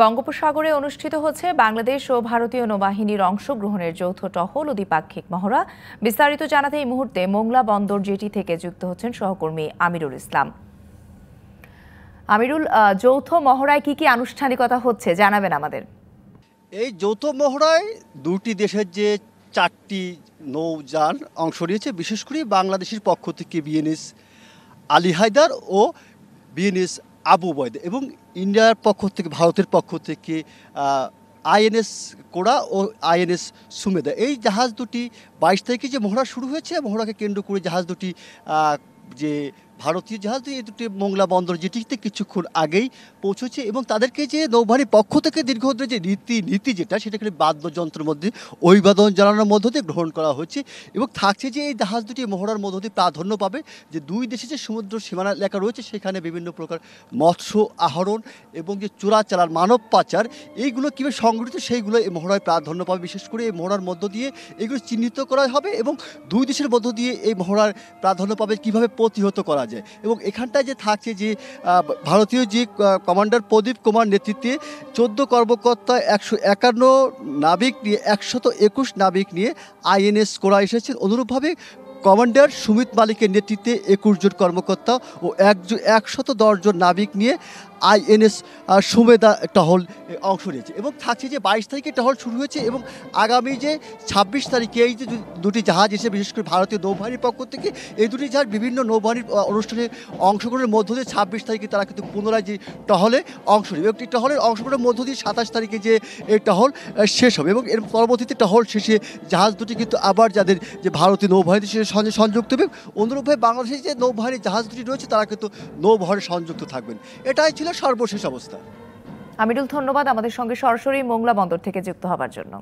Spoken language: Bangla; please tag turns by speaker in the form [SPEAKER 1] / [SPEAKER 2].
[SPEAKER 1] বঙ্গোপসাগরে অনুষ্ঠিত হচ্ছে বাংলাদেশ ও ভারতীয় নৌবাহিনীর অংশগ্রহণের যৌথ টহল ও দ্বিপাক্ষিক মহড়া। বিস্তারিত জানাতে এই মুহূর্তে মোংলা বন্দর জেটি থেকে যুক্ত হচ্ছেন সহকর্মী আমিরুল ইসলাম। আমিরুল যৌথ মহড়ায় কি কি আনুষ্ঠানিকতা হচ্ছে জানাবেন আমাদের।
[SPEAKER 2] এই যৌথ মহড়ায় দুটি দেশের যে চারটি নৌযান অংশ নিয়েছে, বিশেষ করে বাংলাদেশের পক্ষ থেকে বিএনএস আলী হায়দার ও বিএনএস আবু বয়দ এবং ইন্ডিয়ার পক্ষ থেকে, ভারতের পক্ষ থেকে আইএনএস কোড়া ও আইএনএস সুমেদা। এই জাহাজ দুটি বাইশ তারিখে যে মহড়া শুরু হয়েছে, মহড়াকে কেন্দ্র করে জাহাজ দুটি যে ভারতীয় জাহাজ এই দুটি মোংলা বন্দর যেটিতে কিছুক্ষণ আগেই পৌঁছেছে এবং তাদেরকে যে নৌবাহিনীর পক্ষ থেকে দীর্ঘদিনের যে রীতি নীতি যেটা, সেটা খালি বাদ্যযন্ত্রের মধ্যে, অভিবাদন জানানোর মধ্য দিয়ে গ্রহণ করা হচ্ছে এবং থাকছে যে এই জাহাজ দুটি মহড়ার মধ্য দিয়ে প্রাধান্য পাবে যে দুই দেশে যে সমুদ্র সীমানা এলাকা রয়েছে, সেখানে বিভিন্ন প্রকার মৎস্য আহরণ এবং যে চোরাচালার মানব পাচার, এইগুলো কীভাবে সংগঠিত, সেইগুলো এই মহড়ায় প্রাধান্য পাবে। বিশেষ করে এই মহড়ার মধ্য দিয়ে এগুলো চিহ্নিত করা হবে এবং দুই দেশের মধ্য দিয়ে এই মহড়ার প্রাধান্য পাবে, কীভাবে প্রতিহত করা যায় এবং এখানটায় যে থাকছে যে ভারতীয় যে কমান্ডার প্রদীপ কুমার নেতৃত্বে চোদ্দ কর্মকর্তা, একশো একান্ন নাবিক নিয়ে, একশত একুশ নাবিক নিয়ে আইএনএস করা এসেছেন অনুরূপভাবে কমান্ডার সুমিত মালিকের নেতৃত্বে একুশ জন কর্মকর্তা ও একজন একশত দশজন নাবিক নিয়ে আইএনএস সুমেদা টহল অংশ নিয়েছে। এবং থাকছে যে বাইশ তারিখে টহল শুরু হয়েছে এবং আগামী যে ছাব্বিশ তারিখে এই যে দুটি জাহাজ এসে, বিশেষ করে ভারতীয় নৌবাহিনীর পক্ষ থেকে, এই দুটি জাহাজ বিভিন্ন নৌবাহিনীর অনুষ্ঠানে অংশগ্রহণের মধ্য দিয়ে ছাব্বিশ তারিখে তারা কিন্তু পুনরায় যে টহলে অংশ নেবে। এবং টহলের অংশগ্রহণের মধ্য দিয়ে সাতাশ তারিখে যে এই টহল শেষ হবে এবং এর পরবর্তীতে টহল শেষে জাহাজ দুটি কিন্তু আবার যাদের যে ভারতীয় নৌবাহিনীর সঙ্গে সংযুক্ত হবে। অনুরূপভাবে বাংলাদেশের যে নৌবাহিনীর জাহাজ দুটি রয়েছে, তারা কিন্তু নৌবহরে সংযুক্ত থাকবেন। এটাই ছিল সর্বশেষ অবস্থা।
[SPEAKER 1] আমিরুল ধন্যবাদ। আমাদের সঙ্গে সরাসরি মোংলা বন্দর থেকে যুক্ত হবার জন্য।